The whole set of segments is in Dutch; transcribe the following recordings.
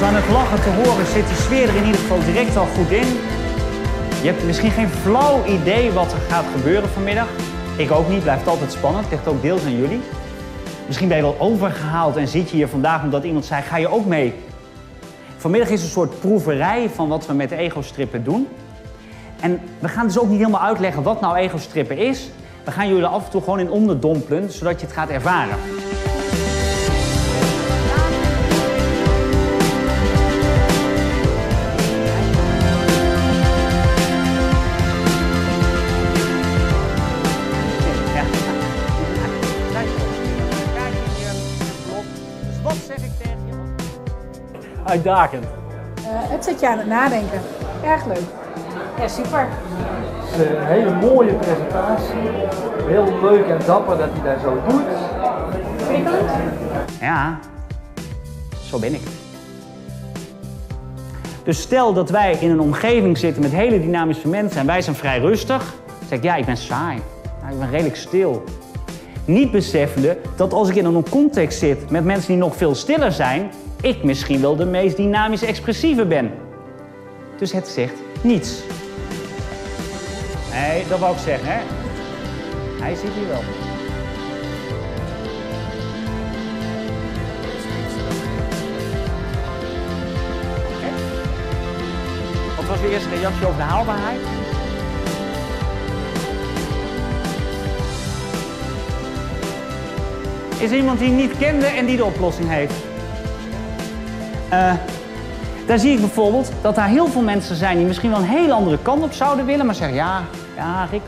Zoals aan het lachen te horen zit de sfeer er in ieder geval direct al goed in. Je hebt misschien geen flauw idee wat er gaat gebeuren vanmiddag. Ik ook niet, blijft altijd spannend. Ligt ook deels aan jullie. Misschien ben je wel overgehaald en zit je hier vandaag omdat iemand zei: ga je ook mee? Vanmiddag is een soort proeverij van wat we met ego-strippen doen. En we gaan dus ook niet helemaal uitleggen wat nou ego-strippen is. We gaan jullie af en toe gewoon in onderdompelen, zodat je het gaat ervaren. Uitdagend. Eh, het zet je aan het nadenken. Erg leuk. Ja, super. Het is een hele mooie presentatie. Heel leuk en dapper dat hij dat zo doet. Prikkelend. Ja, zo ben ik. Dus stel dat wij in een omgeving zitten met hele dynamische mensen en wij zijn vrij rustig. Dan zeg ik, ja, ik ben saai. Ja, ik ben redelijk stil. Niet beseffende dat als ik in een context zit met mensen die nog veel stiller zijn, ik misschien wel de meest dynamisch expressieve ben. Dus het zegt niets. Nee, dat wou ik zeggen, hè? Hij zit hier wel. Wat was uw eerste reactie over de haalbaarheid? Is er iemand die niet kende en die de oplossing heeft? Eh, daar zie ik bijvoorbeeld dat daar heel veel mensen zijn die misschien wel een hele andere kant op zouden willen, maar zeggen ja, ja Rick,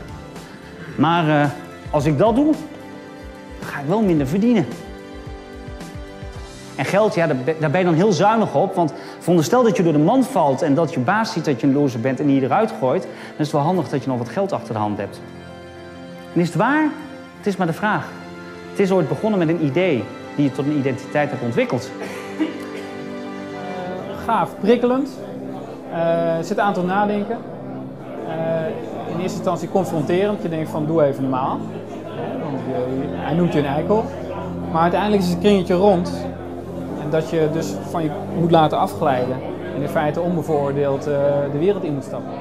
maar eh, als ik dat doe, dan ga ik wel minder verdienen. En geld, ja, daar ben je dan heel zuinig op. Want veronderstel dat je door de mand valt en dat je baas ziet dat je een loser bent en die je eruit gooit, dan is het wel handig dat je nog wat geld achter de hand hebt. En is het waar? Het is maar de vraag. Het is ooit begonnen met een idee die je tot een identiteit hebt ontwikkeld. Gaaf, prikkelend. Eh, zit aan tot nadenken. Eh, in eerste instantie confronterend. Je denkt van doe even normaal. Hij noemt je een eikel. Maar uiteindelijk is het kringetje rond. En dat je dus van je moet laten afglijden. En in feite onbevooroordeeld eh, de wereld in moet stappen.